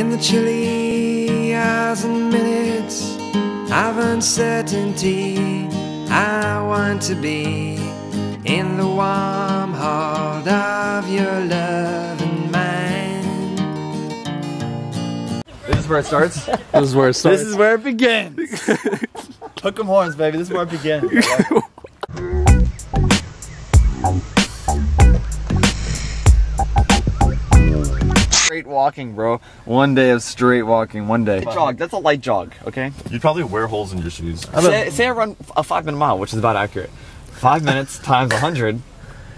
In the chilly hours and minutes of uncertainty, I want to be in the warm hold of your love and mine. This is where it starts. This is where it starts. This is where it begins. Hook 'em horns, baby. This is where it begins. walking, bro. One day of straight walking. One day. Jog. That's a light jog. Okay. You'd probably wear holes in your shoes. Say, say I run a five minute mile, which is about accurate. Five minutes times a hundred.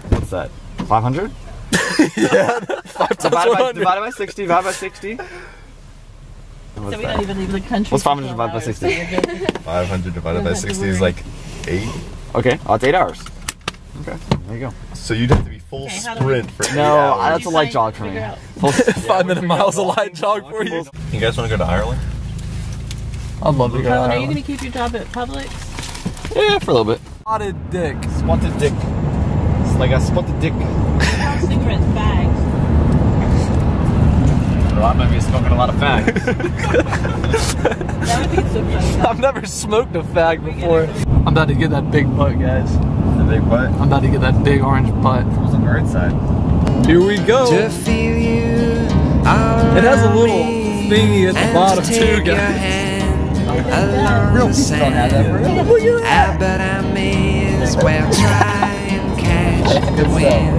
What's that? Five hundred? yeah. Five divided, by, divided by sixty. Divided by sixty. What's So we that? don't even leave the country. What's 500 divided by 60? so you're good. 500 divided by 60 is like 8. Okay. Oh, it's eight hours. Okay. There you go. So you'd have to be full Okay, sprint we- for No, hours. that's a light jog for me. Figure out. Full- Five minute miles a light jog for you. You guys want to go to Ireland? I'd love to go. Colin, to are you going to keep your job at Publix? Yeah, for a little bit. Spotted dick. Spotted dick. It's like I spotted dick. Cigarettes, bags. Well, I might be smoking a lot of fags. That would be so funny. I've never smoked a fag before. I'm about to get that big butt, guys. The big butt. I'm about to get that big orange butt. What's on the right side? Here we go. To feel you It has a little thingy at the bottom to too, guys. hand along Real the people don't have that sand. for real. I bet I may as well try and catch the wind.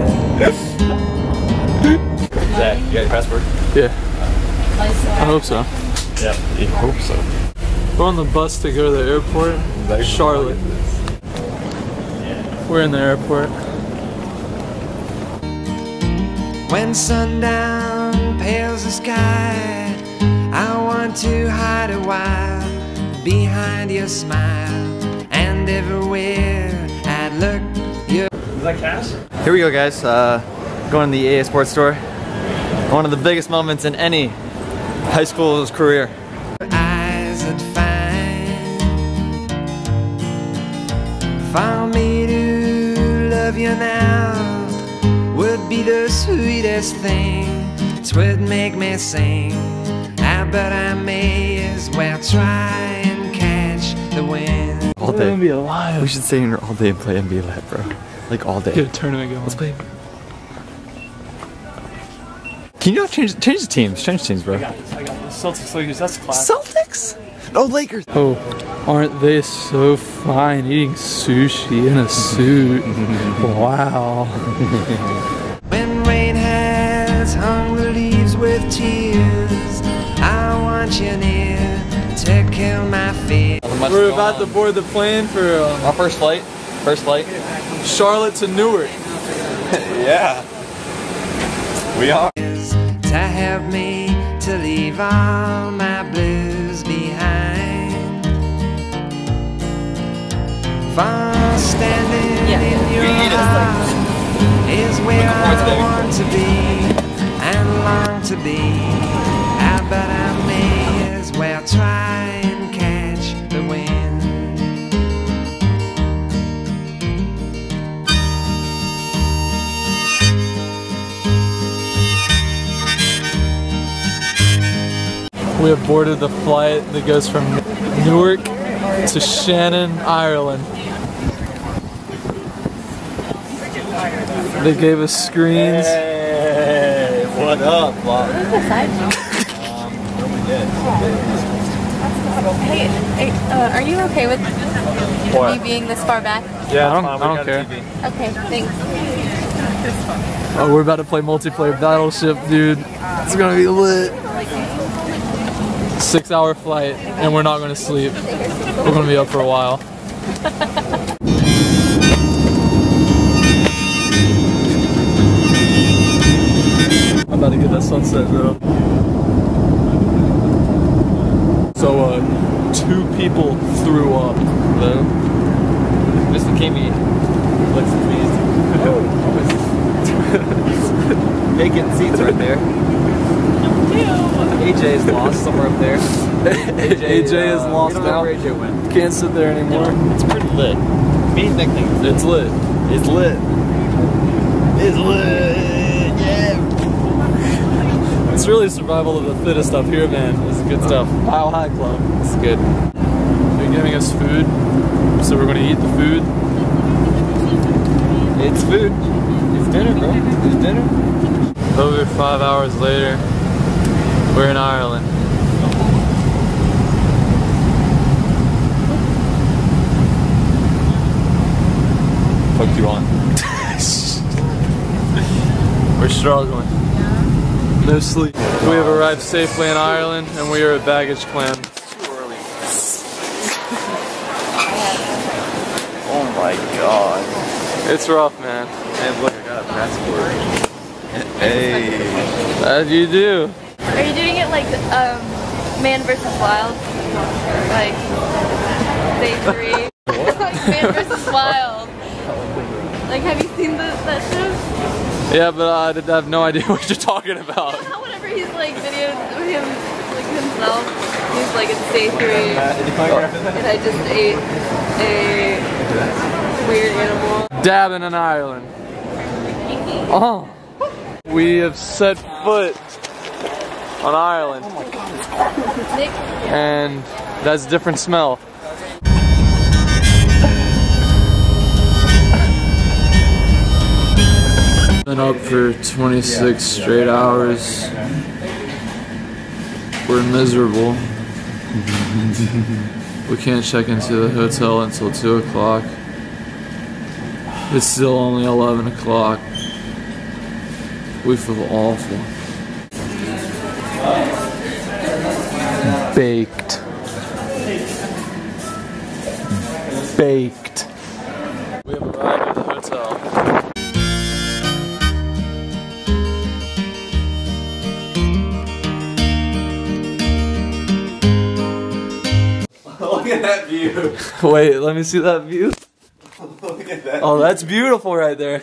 Zach, you got your passport? Yeah, I hope so. Yeah. You hope so. We're on the bus to go to the airport. Charlotte. We're in the airport. When sundown pales the sky, I want to hide a while behind your smile. And everywhere I look, you're Here we go, guys. Uh, going to the EA Sports Store. One of the biggest moments in any high school's career. eyes that find for me to love you now would be the sweetest thing. Twould make me sing. Ah, I bet I may as well try and catch the wind. All We're gonna day. be alive. We should stay in here all day and play NBA Live, bro. Like all day. Get a tournament going. Let's play. Can you not change change the teams? Change teams, bro. I got this. Celtics Lakers. That's class. Celtics. Oh, Lakers. Oh, aren't they so fine eating sushi in a suit? wow. When rain has hung the leaves with tears, I want you near to kill my fear. We're about to board the plane for uh, Our first flight. First flight. Charlotte to Newark. Yeah. We are. to help me to leave all my For standing Yeah. in your We need a heart is where points, I baby. want to be and long to be. I bet I may as well try and catch the wind. We have boarded the flight that goes from Newark to Shannon, Ireland. They gave us screens. Hey, what up, Bob? Hey, hey, uh, are you okay with What? me being this far back? Yeah, I don't, I don't care. Okay, thanks. Oh, we're about to play multiplayer Battleship, dude. It's gonna be lit. Six hour flight, and we're not gonna sleep. We're gonna be up for a while. sunset, bro. So, uh, two people threw up. Hello. Mr. Kimmy looks pleased. Vacant seats right there. AJ is lost somewhere up there. AJ is uh, lost we don't know now. AJ went. Can't sit there anymore. It's pretty lit. Main nickname. It's lit. It's lit. It's lit. It's It's really survival of the fittest up here, man. This is good stuff. Mile High Club. It's good. They're giving us food, so we're gonna eat the food. It's food. It's dinner, bro. It's dinner. Over five hours later, we're in Ireland. Fuck you on. We're struggling. No sleep. We have arrived safely in Ireland, and we are at baggage claim. Oh my god. It's rough, man. Man, look, I got a passport. Hey. As you do. Are you doing it like um, Man vs. Wild? Like day three? like Man vs. Wild. Like, have you seen the, that show? Yeah, but uh, I did have no idea what you're talking about. How whenever he's like videos of him, like himself, he's like it's day three, and I just ate a weird animal. Dabbing in Ireland. Oh. We have set foot on Ireland. Nick, oh And that's a different smell. Been up for 26 straight hours. We're miserable. we can't check into the hotel until 2 o'clock. It's still only 11 o'clock. We feel awful. Baked. Baked. That view. Wait, let me see that view. Look at that. Oh, that's beautiful right there.